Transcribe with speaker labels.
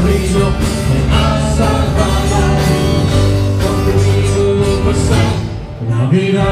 Speaker 1: sorriso me ha salvado. Vida.